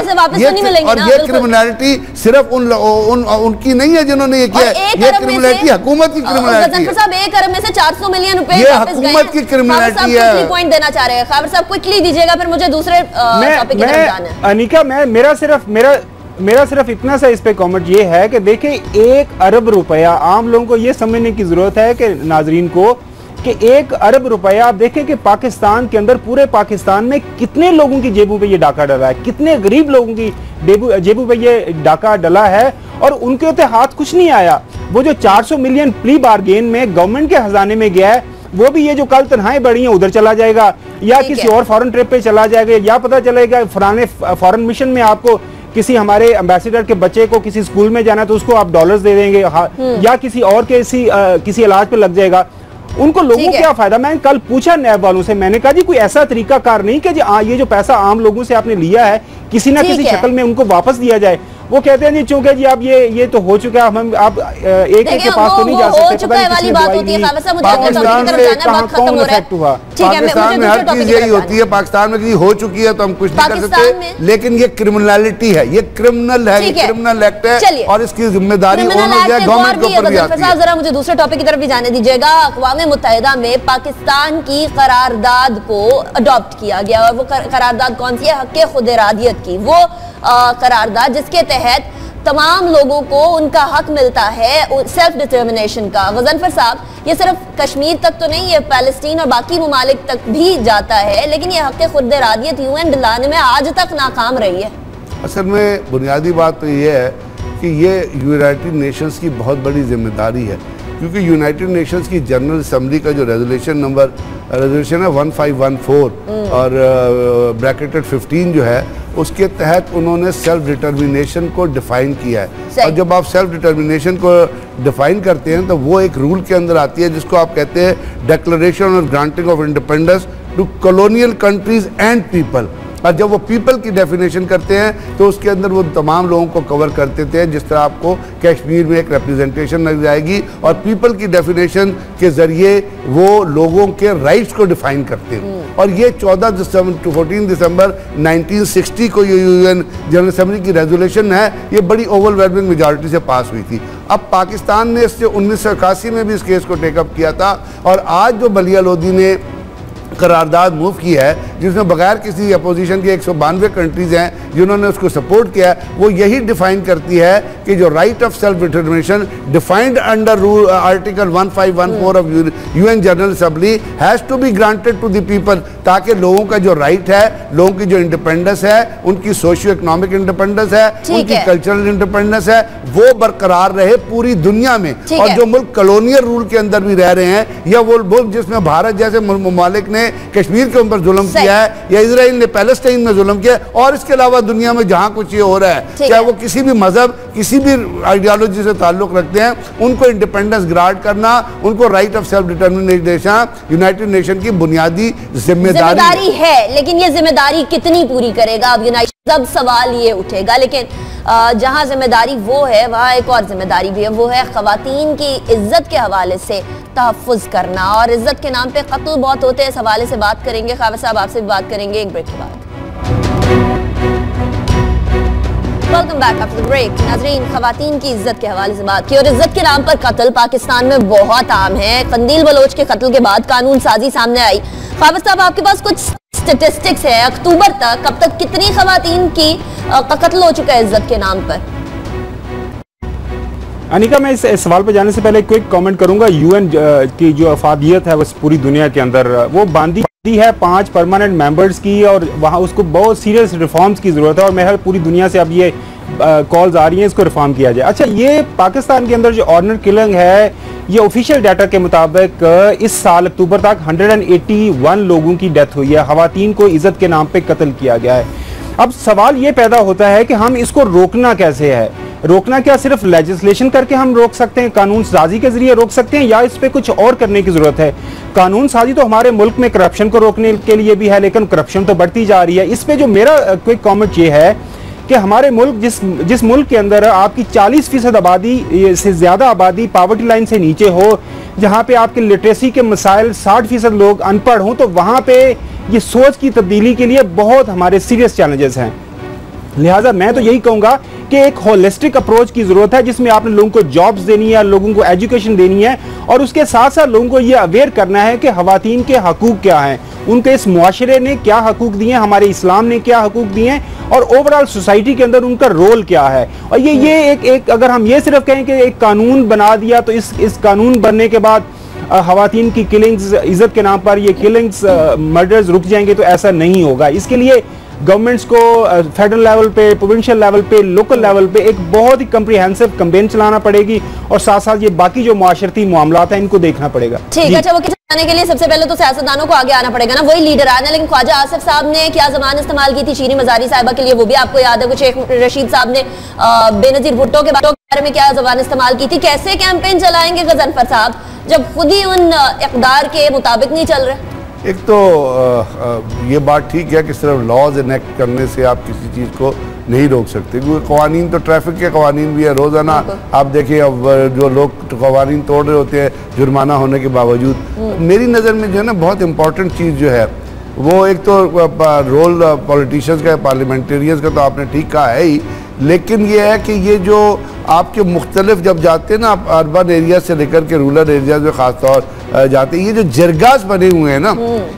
और ये क्रिमिनलिटी सिर्फ़ उन, उन उनकी नहीं है जिन्होंने ये किया है। ये क्रिमिनलिटी हुकूमत की क्रिमिनलिटी है साहब एक अरब में से 400 मिलियन रुपए ये हुकूमत की क्रिमिनलिटी है साहब है। पॉइंट देना चाह रहे हैं खबर साहब क्विकली दीजिएगा फिर मुझे दूसरे टॉपिक की तरफ़ जाना है अनिका मैं मेरा सिर्फ़ मेरा मेरा सिर्फ़ इतना सा इस पे कमेंट ये है कि देखिए एक अरब रुपया आम लोगों को ये समझने की ज़रूरत है कि नाजरीन को कि एक अरब रुपया आप देखें कि पाकिस्तान के अंदर पूरे पाकिस्तान में कितने लोगों की जेबों पे ये डाका डला है? कितने गरीब लोगों की जेबू जेबू पे ये डाका डला है? और उनके होते हाथ कुछ नहीं आया। वो जो 400 मिलियन प्री बार्गेन में गवर्नमेंट के खजाने में गया है वो भी ये जो कल तनहाई बढ़ी है उधर चला जाएगा या किसी और फॉरन ट्रिप पे चला जाएगा या पता चलेगा फलाने फॉरेन मिशन में आपको किसी हमारे एम्बेसडर के बच्चे को किसी स्कूल में जाना है तो उसको आप डॉलर्स दे देंगे या किसी और के किसी अ, किसी इलाज पे लग जाएगा। उनको लोगों को क्या फ़ायदा? मैंने कल पूछा नैब वालों से। मैंने कहा जी कोई ऐसा तरीका कार नहीं कि जी आ, ये जो पैसा आम लोगों से आपने लिया है किसी ना किसी है। शक्ल में उनको वापस दिया जाए। वो कहते हैं जी चूँकि जी आप ये ये तो हो चुका है हम आप एक एक के पास तो नहीं जा हो सकते चुका पता है नहीं वाली बात होती है पाकिस्तान में कहाँ कौन इफ़ेक्ट हुआ? है है पाकिस्तान में हर चीज़ यही होती है पाकिस्तान में हो चुकी है तो हम कुछ नहीं कर सकते। लेकिन ये क्रिमिनलिटी है ये क्रिमिनल है ये क्रिमिनल एक्ट है और इसकी ज़िम्मेदारी गवर्नमेंट के ऊपर भी आती है। जरा मुझे दूसरे टॉपिक की तरफ़ भी जाने दीजिएगा। अकवाम मुतहदा में पाकिस्तान की करारदाद को अडॉप्ट किया गया और वो करारदाद कौन सी है? हक खुद इरादियत की। वो करारदाद जिसके तहत तमाम लोगों को उनका हक मिलता है सेल्फ डिटर्मिनेशन का। गजनफर साहब, ये सिर्फ़ कश्मीर तक तो नहीं, ये पैलेस्टीन और बाकी ममालिक तक भी जाता है, लेकिन ये हक खुद इरादियत यूएन दिलाने में आज तक नाकाम रही है। असल में बुनियादी बात तो ये है कि ये यूनाइटेड नेशंस की बहुत बड़ी ज़िम्मेदारी है। क्योंकि यूनाइटेड नेशंस की जनरल असम्बली का जो रेजोल्यूशन नंबर रेजोल्यूशन है 1514 और ब्रैकेटेड 15 जो है उसके तहत उन्होंने सेल्फ डिटर्मिनेशन को डिफाइन किया है। और जब आप सेल्फ डिटर्मिनेशन को डिफाइन करते हैं तो वो एक रूल के अंदर आती है जिसको आप कहते हैं डिक्लेरेशन और granting of independence to colonial countries and people और जब वो पीपल की डेफिनेशन करते हैं तो उसके अंदर वो तमाम लोगों को कवर कर देते हैं जिस तरह आपको कश्मीर में एक रिप्रेजेंटेशन लग जाएगी। और पीपल की डेफिनेशन के ज़रिए वो लोगों के राइट्स को डिफाइन करते हैं। और ये 14 दिसंबर 14 दिसंबर 1960 को ये यूएन जनरल असम्बली की रेजोल्यूशन है ये बड़ी ओवरवेलमिंग मेजॉरिटी से पास हुई थी। अब पाकिस्तान ने इससे उन्नीस में भी इस केस को टेकअप किया था और आज जो बलिया लोधी ने करारदाद मूव की है जिसमें बगैर किसी अपोजिशन के एक सौ बानवे कंट्रीज़ हैं जिन्होंने उसको सपोर्ट किया है वो यही डिफाइन करती है कि जो right of self determination defined under rule article 1514 of UN general assembly has to be granted to the people ताकि लोगों का जो राइट right है लोगों की जो इंडिपेंडेंस है उनकी सोशियो इकोनॉमिक इंडिपेंडेंस है उनकी कल्चरल इंडिपेंडेंस है वो बरकरार रहे पूरी दुनिया में। और जो मुल्क कलोनियल रूल के अंदर भी रह रहे हैं या वो मुल्क जिसमें भारत जैसे ममालिक ने कश्मीर के ऊपर जुल्म किया है या इसराइल ने पैलेस्टाइन में जुल्म किया है और इसके अलावा दुनिया में जहाँ कुछ ये हो रहा है चाहे वो किसी भी मज़हब किसी भी आइडियोलॉजी से ताल्लुक रखते हैं उनको इंडिपेंडेंस ग्रांट करना उनको right of self determination united nation की बुनियादी ज़िम्मेदारी है। लेकिन ये ज़िम्मेदारी कितनी पूरी करेगा? अब यूनाइटेड सब सवाल ये उठेगा लेकिन जहाँ ज़िम्मेदारी वो है वहाँ एक और ज़िम्मेदारी भी है वो है खातन की इज़्ज़त के हवाले से तहफ़ करना और इज़्ज़त के नाम पे कत्ल बहुत होते हैं इस हवाले से बात करेंगे। खावर साहब आपसे भी बात करेंगे एक ब्रेक के बाद। Welcome back after the break नाजरीन, खवातीन की इज़्ज़त के हवाले से बात की और इज़्ज़त के नाम पर कत्ल पाकिस्तान में बहुत आम है। कंदील बलोच के कत्ल के बाद कानून साजी सामने आई। खाबर साहब, आपके पास कुछ स्टेटिस्टिक्स है। अक्टूबर तक अब तक कितनी खवातीन की कत्ल हो चुका है इज़्ज़त के नाम पर? अनिका मैं इस, सवाल पर जाने से पहले क्विक कमेंट करूँगा। यूएन की जो अफादियत है वो पूरी दुनिया के अंदर वो बांधी बांधी है पाँच परमानेंट मेंबर्स की और वहाँ उसको बहुत सीरियस रिफॉर्म्स की ज़रूरत है और मेहर पूरी दुनिया से अब ये कॉल्स आ रही हैं इसको रिफॉर्म किया जाए। अच्छा ये पाकिस्तान के अंदर जो ऑर्डनर किलिंग है ये ऑफिशियल डाटा के मुताबिक इस साल अक्टूबर तक 181 लोगों की डेथ हुई है। खवातीन को इज़्ज़त के नाम पर कत्ल किया गया है। अब सवाल ये पैदा होता है कि हम इसको रोकना कैसे है? रोकना क्या सिर्फ़ लेजिस्लेशन करके हम रोक सकते हैं? कानून साजी के ज़रिए रोक सकते हैं या इस पर कुछ और करने की ज़रूरत है? कानून साजी तो हमारे मुल्क में करप्शन को रोकने के लिए भी है, लेकिन करप्शन तो बढ़ती जा रही है। इस पे जो मेरा क्विक कमेंट ये है कि हमारे मुल्क जिस जिस मुल्क के अंदर आपकी 40 फ़ीसद आबादी से ज़्यादा आबादी पावर्टी लाइन से नीचे हो जहाँ पे आपके लिटरेसी के मसाइल 60 फ़ीसद लोग अनपढ़ हों तो वहाँ पे ये सोच की तब्दीली के लिए बहुत हमारे सीरियस चैलेंजेस हैं। लिहाजा मैं तो यही कहूँगा कि एक होलिस्टिक अप्रोच की ज़रूरत है, जिसमें आपने लोगों को जॉब्स देनी है, लोगों को एजुकेशन देनी है, और उसके साथ साथ लोगों को ये अवेयर करना है कि खवातीन के हकूक क्या हैं। उनके इस मुआशरे ने क्या हकूक दिए हैं, हमारे इस्लाम ने क्या हकूक दिए हैं, और ओवरऑल सोसाइटी के अंदर उनका रोल क्या है। और ये ये एक एक, अगर हम ये सिर्फ़ कहें कि एक कानून बना दिया तो इस इस कानून बनने के बाद खातन की किलिंग्स इज़्ज़त के नाम पर ये किलिंग्स मर्डर्स रुक जाएँगे तो ऐसा नहीं होगा। इसके लिए गवर्नमेंट्स को फेडरल लेवल पे प्रोविंशियल लेवल पे लोकल लेवल पे एक बहुत ही कम्प्रीहेंसिव कंपेन चलाना पड़ेगी और साथ साथ ये बाकी जो माशरती मामला हैं इनको देखना पड़ेगा। ठीक है अच्छा वो जाने के लिए सबसे पहले तो सियासतदानों को आगे आना पड़ेगा ना वही लीडर आना लेकिन ख्वाजा आसिफ साहब ने क्या जबान इस्तेमाल की थी शीरी मजारी साहबा के लिए वो भी आपको याद है कुछ शेख रशीद साहब ने बेनजीर भुट्टो के बारे में क्या जबान इस्तेमाल की थी कैसे कैंपेन चलाएँगे गजनफर साहब जब खुद ही उन इकदार के मुताबिक नहीं चल रहे। एक तो ये बात ठीक है कि सिर्फ़ लॉज इनेक्ट करने से आप किसी चीज़ को नहीं रोक सकते क्योंकि कवानीन तो ट्रैफ़िक के कवानीन भी है रोज़ाना आप देखिए अब जो लोग तो कवानीन तोड़ रहे होते हैं जुर्माना होने के बावजूद। मेरी नज़र में जो है ना बहुत इंपॉर्टेंट चीज़ जो है वो एक तो रोल पॉलिटिशियंस का पार्लियामेंटेरियंस का तो आपने ठीक कहा है ही लेकिन ये है कि ये जो आपके मुख्तलिफ़ जब जाते हैं ना आप अर्बन एरिया से लेकर के रूरल एरियाज़ में ख़ासतौर जाते हैं ये जो जरगास बने हुए हैं ना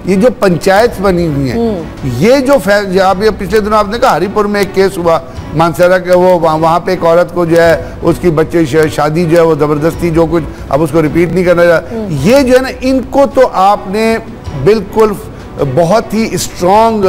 ये जो पंचायत बनी हुई हैं ये जो आप ये पिछले दिनों आपने कहा हरिपुर में एक केस हुआ मानसरा के वो वहाँ वहाँ पे एक औरत को जो है उसकी बच्चे शादी जो है वो ज़बरदस्ती जो कुछ अब उसको रिपीट नहीं करना चाहिए ये जो है ना इनको तो आपने बिल्कुल बहुत ही स्ट्रॉन्ग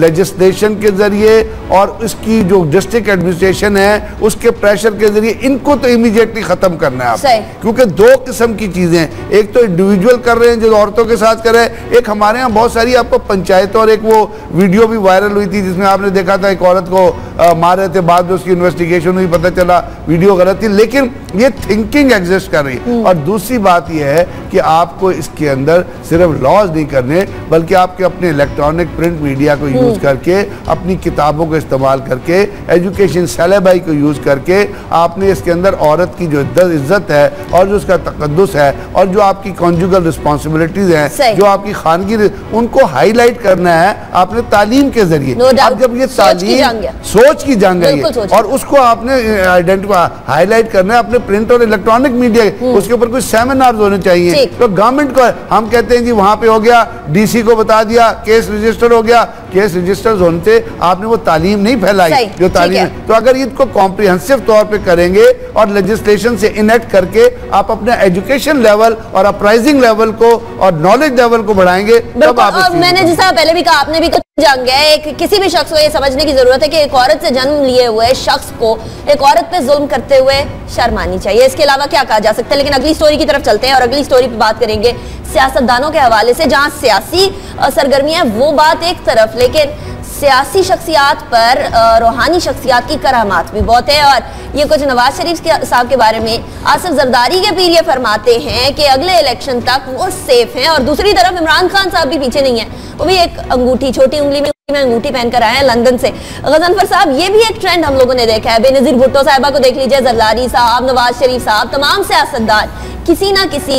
लेजिस्लेशन के ज़रिए और इसकी जो डिस्ट्रिक्ट एडमिनिस्ट्रेशन है उसके प्रेशर के ज़रिए इनको तो इमीडिएटली ख़त्म करना है आप क्योंकि दो किस्म की चीज़ें एक तो इंडिविजुअल कर रहे हैं जो औरतों के साथ कर रहे हैं। एक हमारे यहाँ बहुत सारी आपको पंचायतों और एक वो वीडियो भी वायरल हुई थी जिसमें आपने देखा था एक औरत को अ, मार रहे थे बाद में उसकी इन्वेस्टिगेशन हुई पता चला वीडियो गलत थी। लेकिन ये थिंकिंग एग्जिस्ट कर रही है। और दूसरी बात यह है कि आपको इसके अंदर सिर्फ़ लॉज नहीं करने बल्कि आपके अपने इलेक्ट्रॉनिक प्रिंट मीडिया को यूज़ करके अपनी किताबों को इस्तेमाल करके एजुकेशन सेलेबाई को यूज़ करके आपने इसके अंदर औरत की जो इज़्ज़त इज़्ज़त है और जो उसका तकदस है और जो आपकी कॉन्जुगल रिस्पॉन्सिबिलिटीज हैं जो आपकी खानगी उनको हाईलाइट करना है आपने तालीम के ज़रिए। No। अब जब ये तालीम सोच की जंग है। और उसको आपने आइडेंटिफाई हाईलाइट करना है अपने प्रिंट और इलेक्ट्रॉनिक मीडिया उसके ऊपर कुछ सेमिनार होने चाहिए। ठीक। तो गवर्नमेंट को हम कहते हैं जी वहाँ पे हो गया डीसी को बता दिया केस रजिस्टर हो गया केस रजिस्टर होने से आपने वो तालीम नहीं फैलाई जो तालीम। तो अगर इसको कॉम्प्रिहेंसिव तौर पे करेंगे और लेजिस्लेशन से इनेक्ट करके आप अपने एजुकेशन लेवल और अप्राइजिंग लेवल को और नॉलेज लेवल को बढ़ाएँगे तब आप मैंने जैसा पहले भी कहा आपने भी जंग है एक किसी भी शख्स को ये समझने की ज़रूरत है कि एक औरत से जन्म लिए हुए शख्स को एक औरत पे जुल्म करते हुए शर्म आनी चाहिए इसके अलावा क्या कहा जा सकता है लेकिन अगली स्टोरी की तरफ़ चलते हैं और अगली स्टोरी बात करेंगे सियासतदानों के हवाले से, जहाँ सियासी सरगर्मियाँ वो बात एक तरफ़, लेकिन सियासी शख्सियात पर रूहानी शख्सियात की करामात भी बहुत है, और ये कुछ नवाज़ शरीफ साहब के बारे में आसिफ जरदारी के पीर ये फरमाते हैं कि अगले इलेक्शन तक वो सेफ़ हैं, और दूसरी तरफ़ इमरान खान साहब भी पीछे नहीं है। वो भी एक अंगूठी छोटी उंगली में में अंगूठी पहनकर आए हैं लंदन से। गजनफर साहब ये भी एक ट्रेंड हम लोगों ने देखा है। बेनजीर भुट्टो साहिबा को देख लीजिए जरदारी साहब नवाज़ शरीफ साहब तमाम सियासतदान किसी ना किसी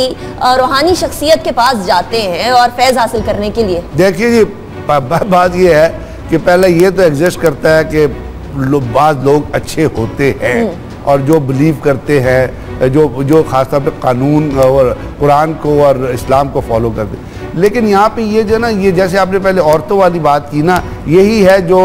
रूहानी शख्सियत के पास जाते हैं और फैज हासिल करने के लिए। देखिए जी ब- ब- बात यह है कि पहले ये तो एग्जिस्ट करता है कि बाज लोग अच्छे होते हैं और जो बिलीव करते हैं जो जो खासतौर पे कानून और कुरान को और इस्लाम को फॉलो करते हैं। लेकिन यहाँ पे ये जो ना ये जैसे आपने पहले औरतों वाली बात की ना यही है जो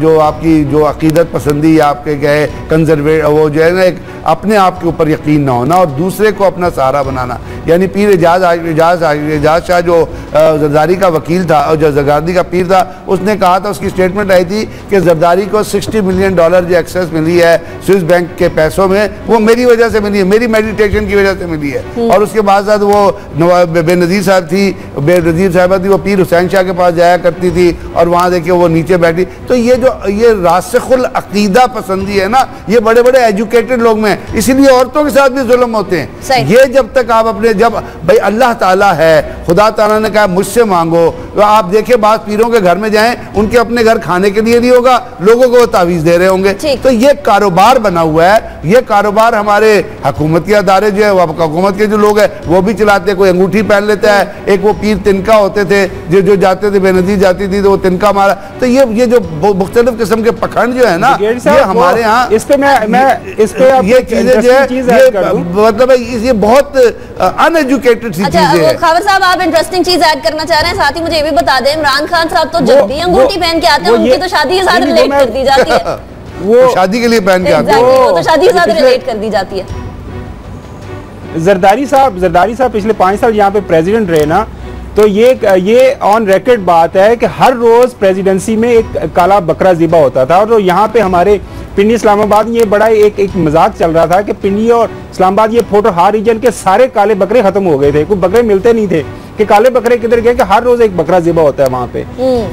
जो आपकी जो अकीदत पसंदी या आपके गए कंजर्वे वो जो है ना एक अपने आप के ऊपर यकीन ना होना और दूसरे को अपना सहारा बनाना। यानी पीर एजाज एजाज एजाज शाह जो जरदारी का वकील था और जो जरदारी का पीर था उसने कहा था उसकी स्टेटमेंट आई थी कि जरदारी को 60 मिलियन डॉलर जो एक्सेस मिली है स्विस बैंक के पैसों में वो मेरी वजह से मिली है मेरी मेडिटेशन की वजह से मिली है। और उसके बाद साथ वो बेनज़ीर साहब थी बेनज़ीर साहबा थी वो पीर हुसैन शाह के पास जाया करती थी और वहाँ देखिए वो नीचे बैठी। तो ये जो ये रासखुल अकीदा पसंदी है ना ये बड़े बड़े एजुकेटेड लोग में इसीलिए औरतों के साथ भी जुल्म होते हैं। ये जब तक आप अपने जब भाई अल्लाह ताला है खुदा ताला ने कहा मुझसे मांगो। तो आप देखिए बात पीरों के घर में जाएँ उनके अपने घर खाने के लिए नहीं होगा लोगों को वो तावीज़ दे रहे होंगे। तो ये कारोबार बना हुआ है। ये कारोबार हमारे हुकूमती अदारे जो है वो हुकूमत के जो लोग हैं वो भी चलाते हैं कोई अंगूठी पहन लेता है एक वो पीर तिनका होते थे जो जो जाते थे बेनजीर जाती थी तो वो तिनका मारा। तो ये ये जो मुख्तलिफ़ किस्म के पखंड जो है ना साहब, ये हमारे यहाँ इस पे मैं- मैं- इस पे ये चीज़ें जो है दूँ। ये मतलब ये बहुत अनएजुकेटेड सी अच्छा चीज़ें हैं। खावर साहब आप इंटरेस्टिंग चीज़ ऐड करना चाह रहे हैं साथ ही मुझे ये भी बता दें इमरान खान साहब तो जब भी अंगूठी पहन के आते हैं उनकी तो शादी के साथ रिलेट कर दी जाती है। वो शादी के लिए पहन के आते हैं। वो तो शादी के साथ रिलेट कर दी जाती है। जरदारी साहब जरदारी साहब, पिछले पाँच साल यहाँ पे प्रेसिडेंट रहे ना तो ये ये ऑन रिकॉर्ड बात है कि हर रोज प्रेसिडेंसी में एक काला बकरा जिबा होता था, और तो यहाँ पे हमारे पिंडी इस्लामाबाद ये बड़ा एक एक मज़ाक चल रहा था कि पिंडी और इस्लामाबाद ये फ़ोटो हार रीजन के सारे काले बकरे खत्म हो गए थे, कोई बकरे मिलते नहीं थे। कि काले बकरे किधर गए कि हर रोज एक बकरा जिबा होता है वहाँ पे।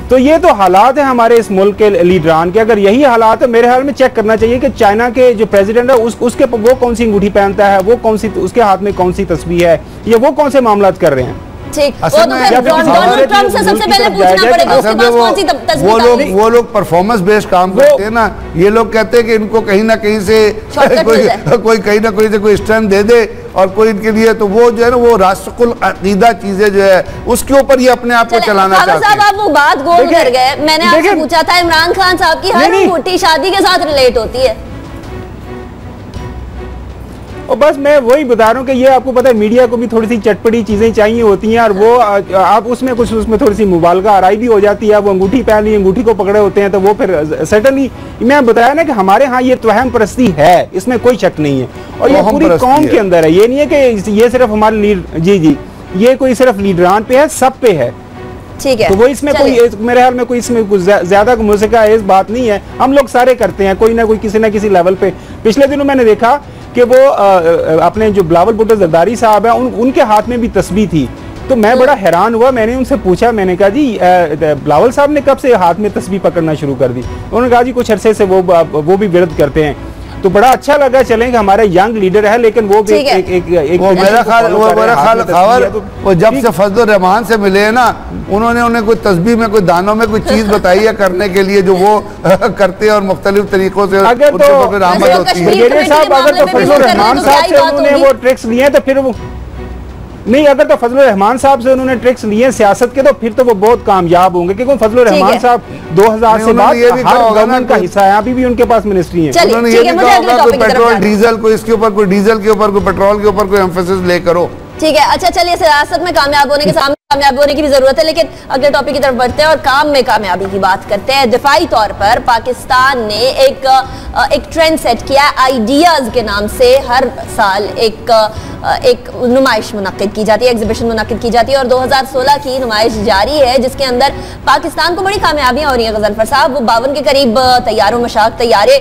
तो ये तो हालात है हमारे इस मुल्क के लीडरान के। अगर यही हालात है मेरे ख्याल में चेक करना चाहिए कि चाइना के जो प्रेसिडेंट है उस, उसके वो कौन सी अंगूठी पहनता है वो कौन सी उसके हाथ में कौन सी तस्वीर है या वो कौन से मामला कर रहे हैं? ठीक। वो तो डोनाल्ड ट्रंप से सबसे पहले पूछना पड़ेगा उसके पास कौन सी तस्वीर वो लोग वो लोग परफॉर्मेंस बेस्ड काम करते हैं ना ये लोग कहते हैं कि इनको कहीं ना कहीं से कोई कोई कहीं ना कहीं से कोई स्टैंड दे दे और कोई इनके लिए तो वो जो है ना वो राष्ट्रकुल अकीदा चीज़ें जो है उसके ऊपर ये अपने आप को चलाना चाहते हैं। आप वो बात गोल कर गए। मैंने आपसे पूछा था इमरान खान साहब की हर नहीं। शादी के साथ रिलेट होती है। और बस मैं वही बता रहा हूँ कि ये आपको पता है मीडिया को भी थोड़ी सी चटपटी चीज़ें चाहिए होती हैं और वो आप उसमें कुछ उसमें थोड़ी सी मुबालगा आराई भी हो जाती है आप अंगूठी पहन ली अंगूठी को पकड़े होते हैं तो वो फिर सर्टनली मैं बताया ना कि हमारे यहाँ ये तोहम परस्ती है इसमें कोई शक नहीं है। और ये पूरी कौम के अंदर है ये नहीं है कि ये सिर्फ़ हमारे लीड जी जी ये कोई सिर्फ़ लीडरान पे है सब पे है। ठीक है तो वो इसमें कोई इस- मेरे ख्याल में कोई इसमें कुछ ज़्यादा मुझसे इस बात नहीं है। हम लोग सारे करते हैं कोई ना कोई किसी ना किसी लेवल पे। पिछले दिनों मैंने देखा कि वो अपने जो बिलावल भुट्टो जरदारी साहब हैं उन, उनके हाथ में भी तस्वीर थी। तो मैं बड़ा हैरान हुआ मैंने उनसे पूछा मैंने कहा जी बिलावल साहब ने कब से हाथ में तस्वीर पकड़ना शुरू कर दी? उन्होंने कहा जी कुछ अरसे से वो वो भी विरोध करते हैं। तो बड़ा अच्छा लगा चले कि हमारा यंग लीडर है लेकिन वो भी एक एक एक वो मेरा ख्याल वो मेरा ख्याल खबर तो वो जब से फजल रहमान से मिले हैं ना उन्होंने उन्हें कोई तस्वीर में कोई दानों में कोई चीज़ बताई है करने के लिए जो वो करते हैं और मुख्तलिफ़ तरीकों से अगर तो- साहब अगर तो फजल रहमान तो साहब से उन्होंने वो ट्रिक्स लिए तो फिर वो नहीं अगर तो फजल रहमान साहब से उन्होंने ट्रिक्स लिए सियासत के तो फिर तो वो बहुत कामयाब होंगे क्योंकि फजल रहमान साहब 2000 हज़ार से बाद ये भी हर गवर्नमेंट का हिस्सा है अभी भी उनके पास मिनिस्ट्री है। उन्होंने ये भी कहा होगा कोई पेट्रोल डीजल को इसके ऊपर कोई डीजल के ऊपर कोई पेट्रोल के ऊपर कोई एम्फोसिस ले करो। ठीक है अच्छा चलिए सियासत में कामयाब होने के सामने कामयाब होने की भी ज़रूरत है, लेकिन अगले टॉपिक की तरफ़ बढ़ते हैं और काम में कामयाबी की बात करते हैं। दिफाई तौर पर पाकिस्तान ने एक एक ट्रेंड सेट किया आइडियाज़ के नाम से हर साल एक एक नुमाइश मुनद की जाती है एग्जीबिशन मुनद की जाती है और 2016 की नुमाइश जारी है, जिसके अंदर पाकिस्तान को बड़ी कामयाबियाँ हो रही हैं गजनफर साहब वो बावन के करीब तैयारों, मशाक तैयारे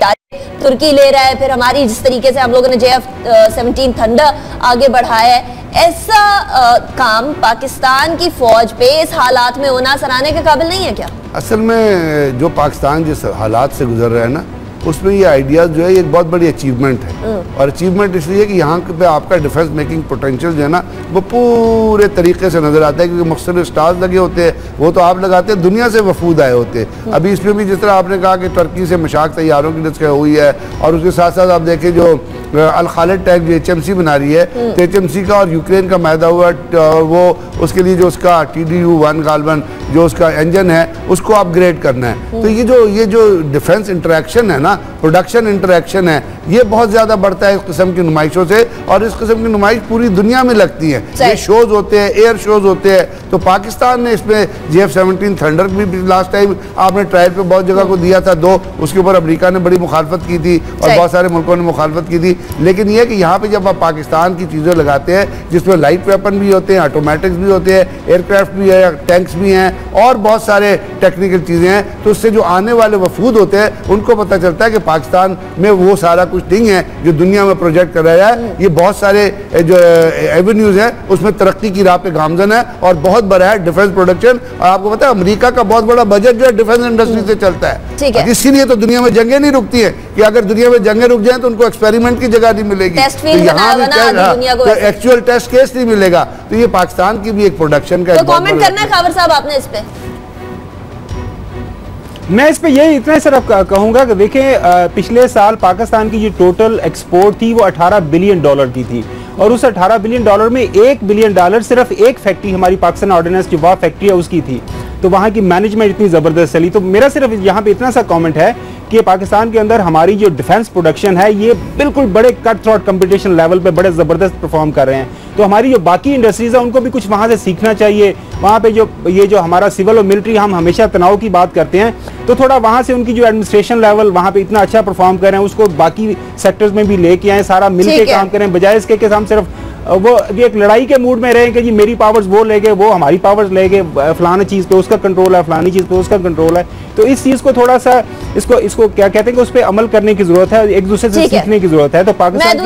तुर्की ले रहा है, फिर हमारी जिस तरीके से हम लोगों ने जे एफ़ सेवनटीन थंडर आगे बढ़ाया है, ऐसा काम पाकिस्तान की फौज पे इस हालात में होना सराहने के काबिल नहीं है क्या? असल में जो पाकिस्तान जिस हालात से गुजर रहा है ना उसमें ये आइडियाज़ जो है ये एक बहुत बड़ी अचीवमेंट है। और अचीवमेंट इसलिए कि यहाँ पे आपका डिफेंस मेकिंग पोटेंशियल जो है ना वो पूरे तरीके से नज़र आता है क्योंकि मुख्तलिफ़ स्टार्स लगे होते हैं वो तो आप लगाते हैं दुनिया से वफूद आए होते हैं। अभी इसमें भी जिस तरह आपने कहा कि टर्की से मशाक तैयारों की डिस्क हुई है और उसके साथ साथ आप देखें जो अल खालिद टैंक जो एच एम सी बना रही है तो एच एम सी का और यूक्रेन का मैदा हुआ वो उसके लिए जो उसका टी डी यू वन गालबन जो उसका इंजन है उसको अपग्रेड करना है। तो ये जो ये जो डिफेंस इंटरेक्शन है ना प्रोडक्शन इंटरेक्शन है। ये बहुत ज़्यादा बढ़ता है इस किस्म की नुमाइशों से और इस किस्म की नुमाइश पूरी दुनिया में लगती है। ये शोज़ होते हैं एयर शोज़ होते हैं। तो पाकिस्तान ने इसमें जी एफ़ सेवनटीन थंडर भी लास्ट टाइम आपने ट्रायल पे बहुत जगह को दिया था दो। उसके ऊपर अमरीका ने बड़ी मुखालफत की थी और बहुत सारे मुल्कों ने मुखालफत की थी। लेकिन यह कि यहाँ पर जब आप पाकिस्तान की चीज़ें लगाते हैं जिसमें लाइट वेपन भी होते हैं ऑटोमेटिक्स भी होते हैं एयरक्राफ्ट भी है टैंक्स भी हैं और बहुत सारे टेक्निकल चीज़ें हैं तो उससे जो आने वाले वफूद होते हैं उनको पता चलता है कि पाकिस्तान में वो सारा कुछ थिंग है जो दुनिया में प्रोजेक्ट कर रहा है। ये बहुत सारे जो एवेन्यूज हैं उसमें तरक्की की राह पे गामजन है और बहुत बड़ा है डिफेंस प्रोडक्शन और आपको पता है अमेरिका का बहुत बड़ा बजट जो है डिफेंस इंडस्ट्री से चलता है। इसीलिए तो दुनिया में जंगें नहीं रुकती है कि अगर दुनिया में जंगें रुक जाएँ तो उनको एक्सपेरिमेंट की जगह नहीं मिलेगी। तो यहाँ भी हाँ। एक्चुअल टेस्ट केस नहीं मिलेगा। तो ये पाकिस्तान की भी एक प्रोडक्शन का तो कमेंट करना है। खावर साहब आपने इस पे। मैं इस पे यही इतना कह- कहूँगा कि देखें पिछले साल पाकिस्तान की जो टोटल एक्सपोर्ट थी वो 18 बिलियन डॉलर की थी। और उस 18 बिलियन डॉलर में एक बिलियन डॉलर सिर्फ़ एक फैक्ट्री हमारी पाकिस्तान ऑर्डिनेंस जो वाह फैक्ट्री है उसकी थी। तो वहाँ की मैनेजमेंट इतनी ज़बरदस्त चली। तो मेरा सिर्फ़ यहाँ पे इतना सा कमेंट है कि पाकिस्तान के अंदर हमारी जो डिफेंस प्रोडक्शन है, ये बिल्कुल बड़े कट थ्रॉट कंपटीशन लेवल पे बड़े ज़बरदस्त परफॉर्म कर रहे हैं। तो हमारी जो बाकी इंडस्ट्रीज़ है उनको भी कुछ वहाँ से सीखना चाहिए। वहाँ पे जो ये जो हमारा सिविल और मिलिट्री हम हमेशा तनाव की बात करते हैं। तो थोड़ा वहाँ से उनकी जो एडमिनिस्ट्रेशन लेवल वहाँ पे इतना अच्छा परफॉर्म कर रहे हैं उसको बाकी सेक्टर्स में भी लेके आए सारा मिल के काम करें। बजाय इसके कि हम सिर्फ़ वो एक लड़ाई के मूड में रहे कि जी मेरी पावर्स वो ले गए वो हमारी पावर्स ले गए अ, चीज़ पे उसका कंट्रोल है फलानी चीज़ पे उसका कंट्रोल है। तो इस चीज़ को थोड़ा सा इसको इसको क्या कहते हैं कि उस पर अमल करने की ज़रूरत है एक दूसरे से सीखने की ज़रूरत है। तो पाकिस्तान।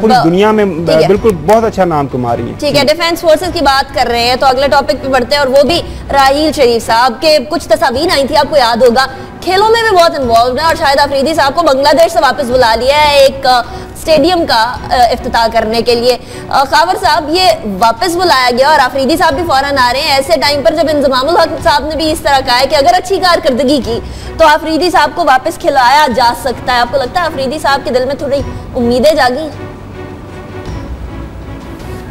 पूरी दुनिया में बिल्कुल बहुत अच्छा नाम कमा रही है। ठीक है डिफेंस फोर्सेस की बात कर रहे हैं तो अगले टॉपिक पे बढ़ते हैं और वो भी राहील शरीफ साहब के कुछ तस्वीर आई थी आपको याद होगा। खेलों में भी बहुत इन्वॉल्व है और शायद अफरीदी साहब को बांग्लादेश से वापस बुला लिया है एक स्टेडियम का अफ्ताह करने के लिए। खावर साहब, ये वापस बुलाया गया और आफरीदी साहब भी फ़ौरन आ रहे हैं। ऐसे टाइम पर जब इंजमाम साहब ने भी इस तरह कहा है कि अगर अच्छी कारकर्दगी की तो आफरीदी साहब को वापस खिलाया जा सकता है। आपको लगता है आफरीदी साहब के दिल में थोड़ी उम्मीदें जागी?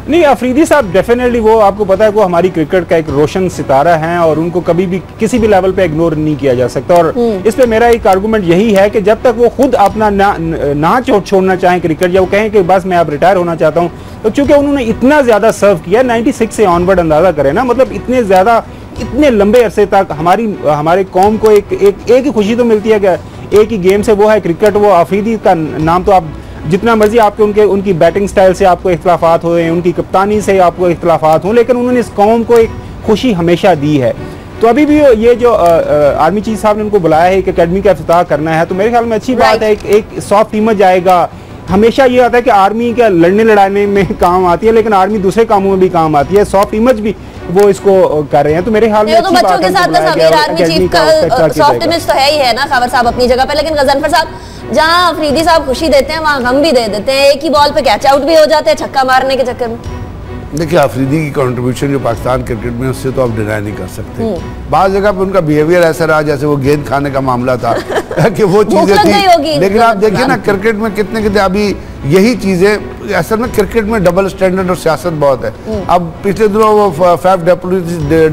नहीं अफरीदी साहब डेफिनेटली वो आपको पता है वो हमारी क्रिकेट का एक रोशन सितारा हैं और उनको कभी भी किसी भी लेवल पे इग्नोर नहीं किया जा सकता। और इस पे मेरा एक आर्गूमेंट यही है कि जब तक वो खुद अपना ना ना छोड़ना चाहें क्रिकेट या वो कहें कि बस मैं अब रिटायर होना चाहता हूँ तो चूँकि उन्होंने इतना ज़्यादा सर्व किया 96 से ऑनवर्ड अंदाज़ा करें ना मतलब इतने ज़्यादा इतने लंबे अरसे तक हमारी हमारे कौम को एक एक एक ही खुशी तो मिलती है कि एक ही गेम से वो है क्रिकेट वो अफरीदी का नाम तो आप जितना मर्ज़ी आपके उनके उनकी बैटिंग स्टाइल से आपको इख्तलाफात हो उनकी कप्तानी से आपको इख्तलाफात हों लेकिन उन्होंने इस कौम को एक खुशी हमेशा दी है। तो अभी भी ये जो आर्मी चीफ साहब ने उनको बुलाया है कि अकेडमी का अफ्ताह करना है तो मेरे ख्याल में अच्छी बात है एक, एक सॉफ्ट टीमर आएगा हमेशा ये आता है कि आर्मी क्या लड़ने लड़ाने में काम आती है लेकिन आर्मी दूसरे कामों में भी काम आती है। सॉफ्ट इमेज भी वो इसको कर रहे हैं। तो मेरे हाल में तो बच्चों के साथ तस्वीर आर्मी चीफ का सॉफ्ट इमेज तो है ही है ना खबर साहब अपनी जगह पर लेकिन गजनफर साहब जहाँ अफरीदी साहब खुशी देते हैं वहाँ गम भी दे देते हैं। एक ही बॉल पे कैच आउट भी हो जाते हैं छक्का मारने के चक्कर में। देखिए आफरीदी की कंट्रीब्यूशन जो पाकिस्तान क्रिकेट में उससे तो आप डिनाई नहीं कर सकते। बाद बाज़ जगह पे उनका बिहेवियर ऐसा रहा जैसे वो गेंद खाने का मामला था कि वो चीज़ें थी। लेकिन आप देखिए ना क्रिकेट में कितने कितने अभी यही चीज़ें असल में क्रिकेट में डबल स्टैंडर्ड और सियासत बहुत है। अब पिछले दिनों वो फैफ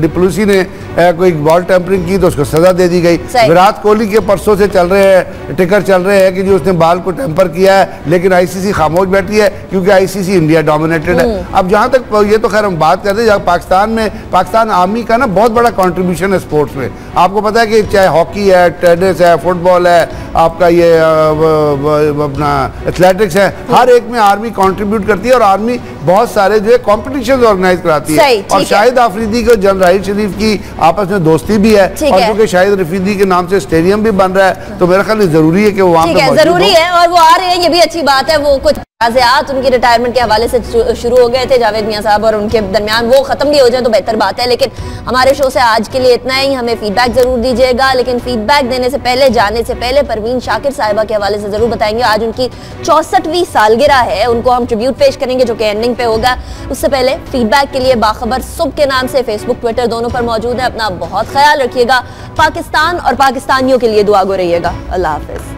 डिप्लोसी ने कोई बॉल टेम्परिंग की तो उसको सजा दे दी गई विराट कोहली के परसों से चल रहे हैं टिकर चल रहे हैं कि जो उसने बाल को टेम्पर किया है लेकिन आईसीसी खामोश बैठी है क्योंकि आईसीसी इंडिया डोमिनेटेड है हम्म। अब जहाँ तक ये तो खैर हम बात करते हैं पाकिस्तान में पाकिस्तान आर्मी का ना बहुत बड़ा कॉन्ट्रीब्यूशन है स्पोर्ट्स में आपको पता है कि चाहे हॉकी है टेनिस है फुटबॉल है आपका ये अपना एथलेटिक्स है हर एक में आर्मी कंट्रीब्यूट करती है और आर्मी बहुत सारे जो है कॉम्पिटिशन ऑर्गेनाइज कराती है। और शाहिद आफरीदी को जन राहिद शरीफ की आपस में दोस्ती भी है और क्योंकि शाहिद रफीदी के नाम से स्टेडियम भी बन रहा है तो मेरा ख्याल ज़रूरी है कि वो वहाँ पे ज़रूरी है। और वो आ रहे हैं ये भी अच्छी बात है वो कुछ उनकी रिटायरमेंट के हवाले से शुरू हो गए थे जावेद मियाँ साहब और उनके दरमियान वो ख़त्म भी हो जाए तो बेहतर बात है लेकिन हमारे शो से आज के लिए इतना ही हमें फीडबैक ज़रूर दीजिएगा लेकिन फीडबैक देने से पहले जाने से पहले परवीन शाकिर साहिबा के हवाले से ज़रूर बताएँगे आज उनकी चौसठवीं सालगिरह है, उनको हम ट्रिब्यूट पेश करेंगे जो कि एंडिंग पे होगा। उससे पहले फीडबैक के लिए बाखबर सुबह के नाम से फेसबुक ट्विटर दोनों पर मौजूद है। अपना बहुत ख्याल रखिएगा। पाकिस्तान और पाकिस्तानियों के लिए दुआ गो रहिएगा अल्लाह हाफिज़।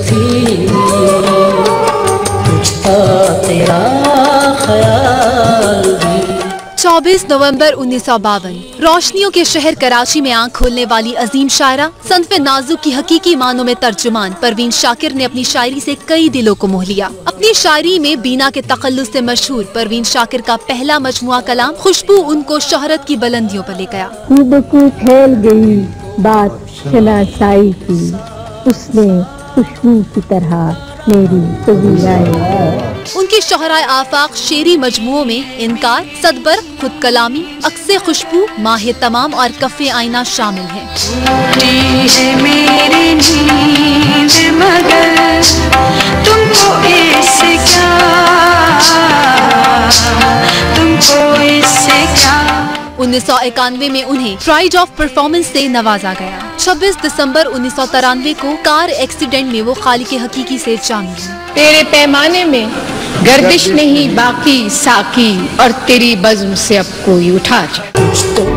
भी तेरा ख्याल चौबीस नवंबर उन्नीस सौ बावन। रोशनियों के शहर कराची में आँख खोलने वाली अजीम शायरा संतफ नाजुक की हकीकी मानों में तर्जुमान, परवीन शाकिर ने अपनी शायरी से कई दिलों को मोह लिया। अपनी शायरी में बीना के तखल्लुस से मशहूर परवीन शाकिर का पहला मजमुआ कलाम खुशबू उनको शहरत की बुलंदियों पर ले गया। फैल गई बात की, उसने खुशबू की तरह मेरी उनकी शोहराय आफाक शेरी मजमुओं में इनकार, सदबर, खुद कलामी, अक्स खुशबू, माह तमाम और कफे आईना शामिल है। उन्नीस सौ इक्यानवे में उन्हें प्राइड ऑफ़ परफॉर्मेंस से नवाजा गया। 26 दिसंबर उन्नीस सौ तिरानवे को कार एक्सीडेंट में वो खाली के हकीकी से गई। तेरे पैमाने में गर्दिश नहीं बाकी साकी और तेरी बज्म से अब कोई उठा जाए।